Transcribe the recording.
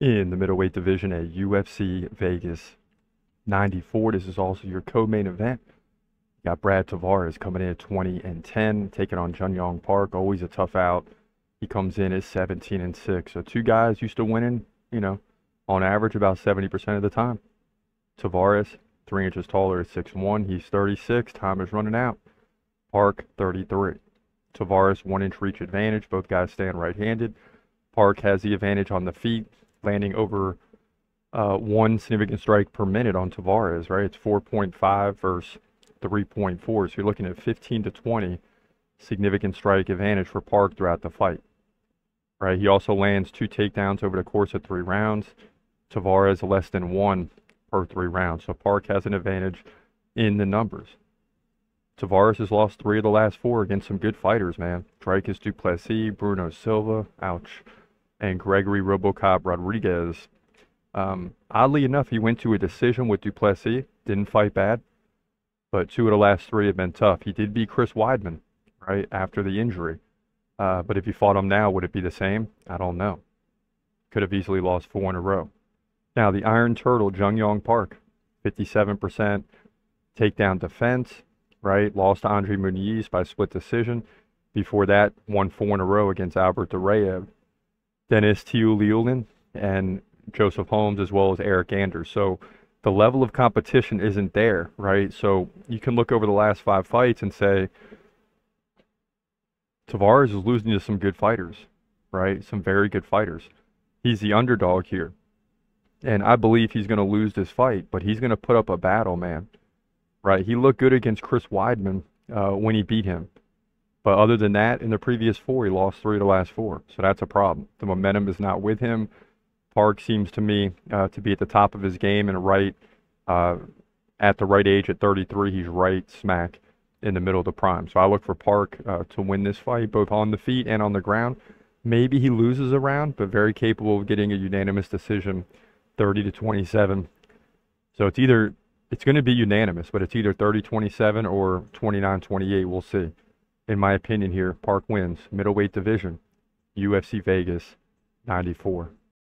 in the middleweight division at UFC Vegas 94. This is also your co-main event. You got Brad Tavares coming in at 20 and 10, taking on Jun Yong Park. Always a tough out. He comes in at 17 and 6. So two guys used to winning, you know, on average about 70% of the time. Tavares, three inches taller at 6'1. He's 36. Time is running out. Park, 33. Tavares, one inch reach advantage. Both guys stand right handed. Park has the advantage on the feet, landing over uh, one significant strike per minute on Tavares, right? It's 4.5 versus 3.4. So you're looking at 15 to 20 significant strike advantage for Park throughout the fight, right? He also lands two takedowns over the course of three rounds. Tavares less than one per three rounds. So Park has an advantage in the numbers. Tavares has lost three of the last four against some good fighters, man. Dricus Du Plessis, Bruno Silva, ouch, and Gregory Robocop Rodriguez. Um, oddly enough, he went to a decision with Du Plessis, didn't fight bad, but two of the last three have been tough. He did beat Chris Weidman, right, after the injury. Uh, but if he fought him now, would it be the same? I don't know. Could have easily lost four in a row. Now, the Iron Turtle, Jun Yong Park, 57% takedown defense, right? Lost to Andre Muniz by split decision. Before that, won four in a row against Albert Duraev. Denis Tiuliulin and Joseph Holmes, as well as Eric Anders. So the level of competition isn't there, right? So you can look over the last five fights and say Tavares is losing to some good fighters, right? Some very good fighters. He's the underdog here. And I believe he's going to lose this fight, but he's going to put up a battle, man right? He looked good against Chris Weidman uh, when he beat him. But other than that, in the previous four, he lost three of the last four. So that's a problem. The momentum is not with him. Park seems to me uh, to be at the top of his game and right uh, at the right age at 33. He's right smack in the middle of the prime. So I look for Park uh, to win this fight, both on the feet and on the ground. Maybe he loses a round, but very capable of getting a unanimous decision, 30 to 27. So it's either it's going to be unanimous, but it's either 30-27 or 29-28. We'll see. In my opinion here, Park wins. Middleweight division, UFC Vegas, 94.